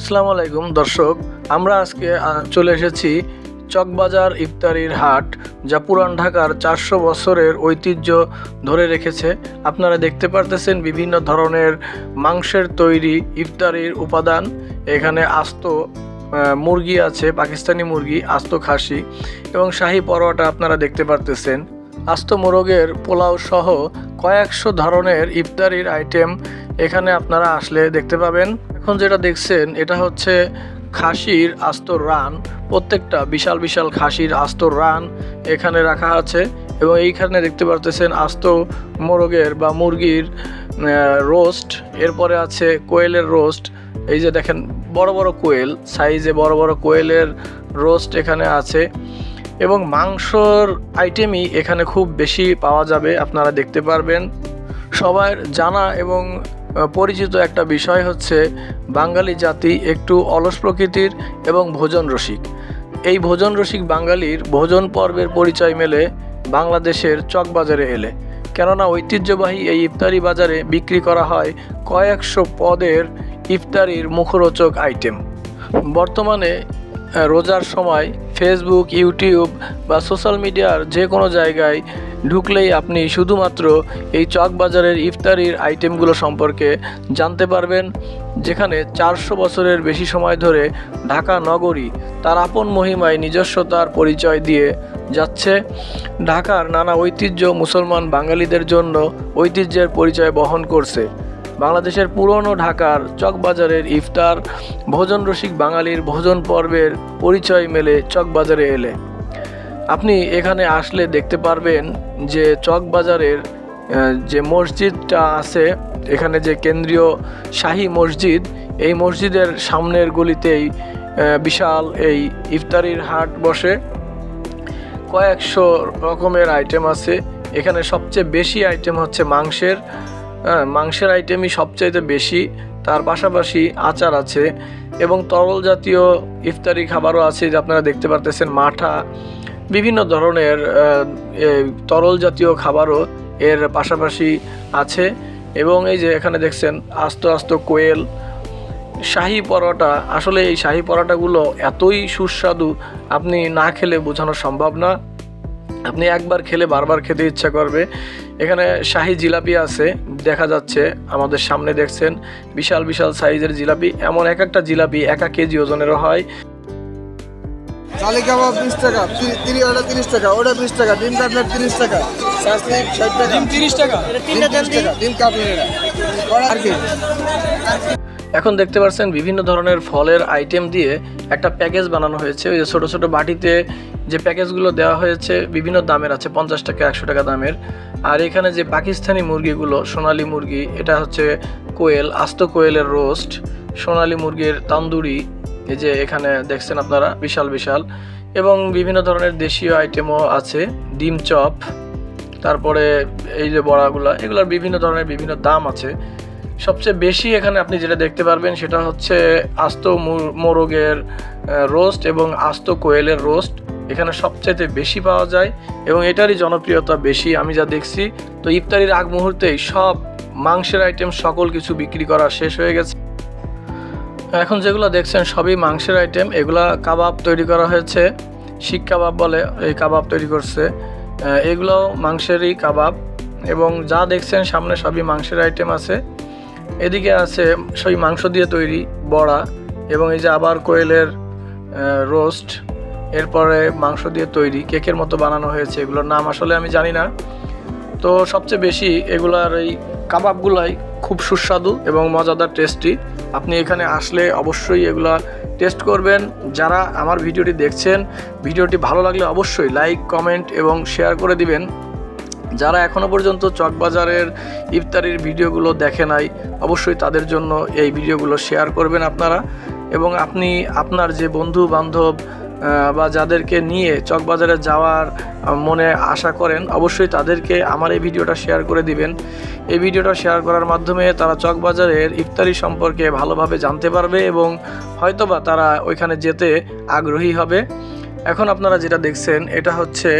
আসসালামু আলাইকুম, দর্শক। আমরা আজকে চলে এসেছি চকবাজার ইফতারির হাট, যা পুরান ঢাকার চারশো বছরের ঐতিহ্য ধরে রেখেছে। আপনারা দেখতে পারতেছেন বিভিন্ন ধরনের মাংসের তৈরি ইফতারির উপাদান। এখানে আস্ত মুরগি আছে, পাকিস্তানি মুরগি, আস্ত খাসি এবং শাহি পরোটা আপনারা দেখতে পারতেছেন। আস্ত মোরগের পোলাও সহ কয়েকশো ধরনের ইফতারির আইটেম এখানে আপনারা আসলে দেখতে পাবেন। এখন যেটা দেখছেন, এটা হচ্ছে খাসির আস্তর রান। প্রত্যেকটা বিশাল বিশাল খাসির আস্তর রান এখানে রাখা আছে এবং এইখানে দেখতে পারতেছেন আস্ত মোরগের বা মুরগির রোস্ট এরপরে আছে কোয়েলের রোস্ট এই যে দেখেন, বড় বড় কোয়েল সাইজে বড় বড় কোয়েলের রোস্ট এখানে আছে। এবং মাংসর আইটেমই এখানে খুব বেশি পাওয়া যাবে, আপনারা দেখতে পারবেন। সবার জানা এবং পরিচিত একটা বিষয় হচ্ছে বাঙালি জাতি একটু অলস প্রকৃতির এবং ভোজন রসিক। এই ভোজন রসিক বাঙালির ভোজন পর্বের পরিচয় মেলে বাংলাদেশের চকবাজারে এলে। কেননা ঐতিহ্যবাহী এই ইফতারি বাজারে বিক্রি করা হয় কয়েকশো পদের ইফতারির মুখরোচক আইটেম। বর্তমানে রোজার সময় ফেসবুক ইউটিউব বা সোশ্যাল মিডিয়ার যে কোনো জায়গায় ঢুকলেই আপনি শুধুমাত্র এই চক বাজারের ইফতারির আইটেমগুলো সম্পর্কে জানতে পারবেন, যেখানে চারশো বছরের বেশি সময় ধরে ঢাকা নগরী তার আপন মহিমায় নিজস্বতার পরিচয় দিয়ে যাচ্ছে। ঢাকার নানা ঐতিহ্য মুসলমান বাঙালিদের জন্য ঐতিহ্যের পরিচয় বহন করছে। বাংলাদেশের পুরনো ঢাকার চকবাজারের ইফতার ভোজন রসিক বাঙালির ভোজন পর্বের পরিচয় মেলে চকবাজারে এলে। আপনি এখানে আসলে দেখতে পারবেন যে চকবাজারের আহ, যে মসজিদটা আছে এখানে যে কেন্দ্রীয় শাহী মসজিদ এই মসজিদের সামনের গলিতেই বিশাল এই ইফতারির হাট বসে। কয়েকশো রকমের আইটেম আছে। এখানে সবচেয়ে বেশি আইটেম হচ্ছে মাংসের। হ্যাঁ, মাংসের আইটেমই সবচাইতে বেশি। তার পাশাপাশি আচার আছে এবং তরল জাতীয় ইফতারি খাবারও আছে যে আপনারা দেখতে পারতেছেন মাঠা। বিভিন্ন ধরনের তরল জাতীয় খাবারও এর পাশাপাশি আছে। এবং এই যে এখানে দেখছেন আস্ত আস্ত কোয়েল, শাহি পরোটা। আসলে এই শাহি পরোটাগুলো এতই সুস্বাদু, আপনি না খেলে বোঝানো সম্ভব না। আপনি একবার খেলে বারবার খেতে ইচ্ছা করবে। এখানে শাহি জিলাপি আছে, দেখা যাচ্ছে আমাদের সামনে দেখছেন। বিশাল বিশাল সাইজের জিলাপি। এমন এক একটা জিলাপি একা কেজি ওজনেরও হয়। চালি কাবাব বিশ টাকা তিরিশ ওটা তিরিশ টাকা ওটা বিশ টাকা ডিম কাটলেট তিরিশ টাকা শাস্তি ষাট টাকা। ডিম তিরিশ টাকা? ডিম তিরিশ টাকা ডিম কাটলেট আর কি? এখন দেখতে পাচ্ছেন বিভিন্ন ধরনের ফলের আইটেম দিয়ে একটা প্যাকেজ বানানো হয়েছে। ওই যে ছোটো ছোটো বাটিতে যে প্যাকেজগুলো দেওয়া হয়েছে বিভিন্ন দামের আছে পঞ্চাশ টাকা একশো টাকা দামের। আর এখানে যে পাকিস্তানি মুরগিগুলো সোনালি মুরগি এটা হচ্ছে কোয়েল আস্ত কোয়েলের রোস্ট সোনালি মুরগির তান্দুরি এই যে এখানে দেখছেন আপনারা, বিশাল বিশাল। এবং বিভিন্ন ধরনের দেশীয় আইটেমও আছে, ডিম চপ, তারপরে এই যে বড়াগুলা, এগুলোর বিভিন্ন ধরনের বিভিন্ন দাম আছে। সবচেয়ে বেশি এখানে আপনি যেটা দেখতে পারবেন সেটা হচ্ছে আস্ত মোরগের রোস্ট এবং আস্ত কোয়েলের রোস্ট এখানে সবচাইতে বেশি পাওয়া যায় এবং এটারই জনপ্রিয়তা বেশি, আমি যা দেখছি। তো ইফতারির আগ মুহূর্তেই সব মাংসের আইটেম সকল কিছু বিক্রি করা শেষ হয়ে গেছে। এখন যেগুলো দেখছেন, সবই মাংসের আইটেম এগুলা কাবাব তৈরি করা হয়েছে। শিক কাবাব বলে এই কাবাব তৈরি করছে। এগুলোও মাংসেরই কাবাব। এবং যা দেখছেন, সামনে সবই মাংসের আইটেম আছে। এদিকে আছে সেই মাংস দিয়ে তৈরি বড়া এবং এই যে আবার কোয়েলের রোস্ট এরপরে মাংস দিয়ে তৈরি, কেকের মতো বানানো হয়েছে। এগুলোর নাম আসলে আমি জানি না। তো সবচেয়ে বেশি এগুলার এই কাবাবগুলাই খুব সুস্বাদু এবং মজাদার টেস্টি আপনি এখানে আসলে অবশ্যই এগুলা টেস্ট করবেন। যারা আমার ভিডিওটি দেখছেন, ভিডিওটি ভালো লাগলে অবশ্যই লাইক কমেন্ট এবং শেয়ার করে দিবেন। যারা এখনও পর্যন্ত চকবাজারের ইফতারির ভিডিওগুলো দেখে নাই, অবশ্যই তাদের জন্য এই ভিডিওগুলো শেয়ার করবেন আপনারা। এবং আপনি আপনার যে বন্ধু বান্ধব বা যাদেরকে নিয়ে চকবাজারে যাওয়ার মনে আশা করেন, অবশ্যই তাদেরকে আমার এই ভিডিওটা শেয়ার করে দিবেন। এই ভিডিওটা শেয়ার করার মাধ্যমে তারা চকবাজারের ইফতারি সম্পর্কে ভালোভাবে জানতে পারবে এবং হয়তোবা তারা ওইখানে যেতে আগ্রহী হবে। এখন আপনারা যেটা দেখছেন, এটা হচ্ছে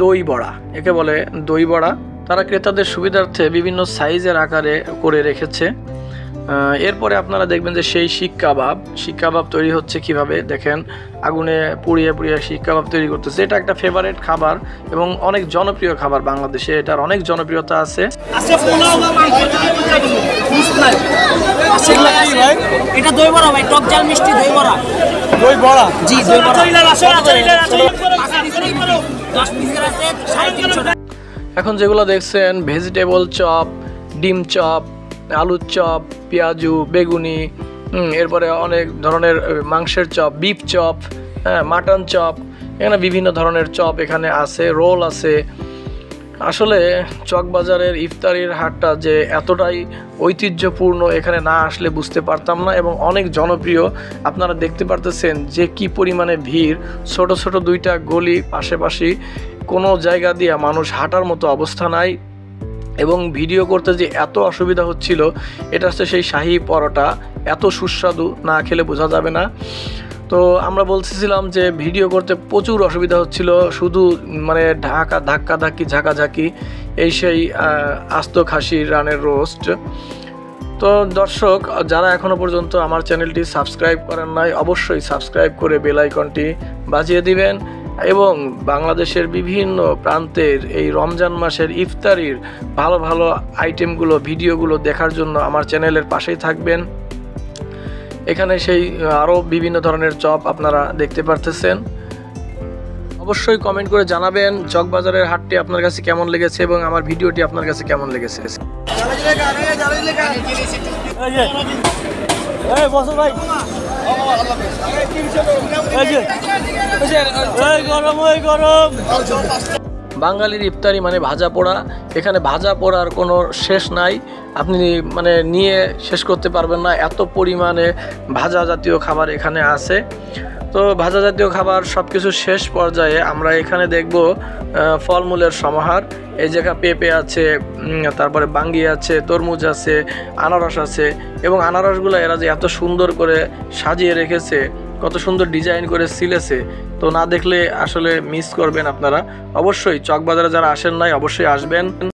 দই বড়া। একে বলে দই বড়া। তারা ক্রেতাদের সুবিধার্থে বিভিন্ন সাইজের আকারে করে রেখেছে। এরপরে আপনারা দেখবেন যে সেই শিক কাবাব শিক কাবাব তৈরি হচ্ছে কীভাবে? দেখেন আগুনে পুড়িয়ে পুড়িয়ে শিক কাবাব তৈরি করতেছে। এটা একটা ফেভারেট খাবার এবং অনেক জনপ্রিয় খাবার বাংলাদেশে। এটার অনেক জনপ্রিয়তা আছে। আছে পোলাও বা মাংস যদি কোথায় দিব মিক্স নাই আছে কি ভাই? এটা দই বড়া ভাই টক জাল মিষ্টি দই বড়া দই বড়া জি দই বড়া চইলার আছে চইলার আছে 10 পিসের আছে 350 টাকা। এখন যেগুলো দেখছেন ভেজিটেবল চপ ডিম চপ আলুর চপ, পেঁয়াজু, বেগুনি এরপরে অনেক ধরনের মাংসের চপ, বিফ চপ হ্যাঁ মাটন চপ, এখানে বিভিন্ন ধরনের চপ এখানে আছে, রোল আছে। আসলে চকবাজারের ইফতারির হাটটা যে এতটাই ঐতিহ্যপূর্ণ এখানে না আসলে বুঝতে পারতাম না এবং অনেক জনপ্রিয়, আপনারা দেখতে পারতেছেন যে কি পরিমাণে ভিড়। ছোট ছোট দুইটা গলি পাশাপাশি কোনো জায়গা দিয়ে মানুষ হাঁটার মতো অবস্থা নাই। এবং ভিডিও করতে যে এত অসুবিধা হচ্ছিল, এটা হচ্ছে সেই শাহি পরোটা। এত সুস্বাদু, না খেলে বোঝা যাবে না। তো আমরা বলতেছিলাম যে ভিডিও করতে প্রচুর অসুবিধা হচ্ছিল, শুধু মানে ঢাকা ধাক্কা ধাক্কি ঝাঁকাঝাঁকি, এই সেই আস্ত খাসির রানের রোস্ট। তো দর্শক, যারা এখনও পর্যন্ত আমার চ্যানেলটি সাবস্ক্রাইব করেন নাই, অবশ্যই সাবস্ক্রাইব করে বেল আইকনটি বাজিয়ে দিবেন। এবং বাংলাদেশের বিভিন্ন প্রান্তের এই রমজান মাসের ইফতারির ভালো ভালো আইটেমগুলো, ভিডিওগুলো দেখার জন্য আমার চ্যানেলের পাশেই থাকবেন। এখানে সেই আরও বিভিন্ন ধরনের চপ আপনারা দেখতে পারতেছেন। অবশ্যই কমেন্ট করে জানাবেন, চকবাজারের হাটটি আপনার কাছে কেমন লেগেছে এবং আমার ভিডিওটি আপনার কাছে কেমন লেগেছে। ভাই। বাঙালির ইফতারি মানে ভাজা পোড়া। এখানে ভাজা পোড়ার কোনো শেষ নাই। আপনি মানে নিয়ে শেষ করতে পারবেন না। এত পরিমাণে ভাজা জাতীয় খাবার এখানে আছে। তো ভাজা জাতীয় খাবার সব কিছু শেষ পর্যায়ে আমরা এখানে দেখব ফলমূলের সমাহার। এই জায়গা পেঁপে আছে তারপরে বাঙ্গি আছে, তরমুজ আছে, আনারস আছে এবং আনারসগুলো এরা যে এত সুন্দর করে সাজিয়ে রেখেছে, কত সুন্দর ডিজাইন করে সিলেছে, তো না দেখলে আসলে মিস করবেন আপনারা। অবশ্যই চকবাজারে যারা আসেন নাই, অবশ্যই আসবেন।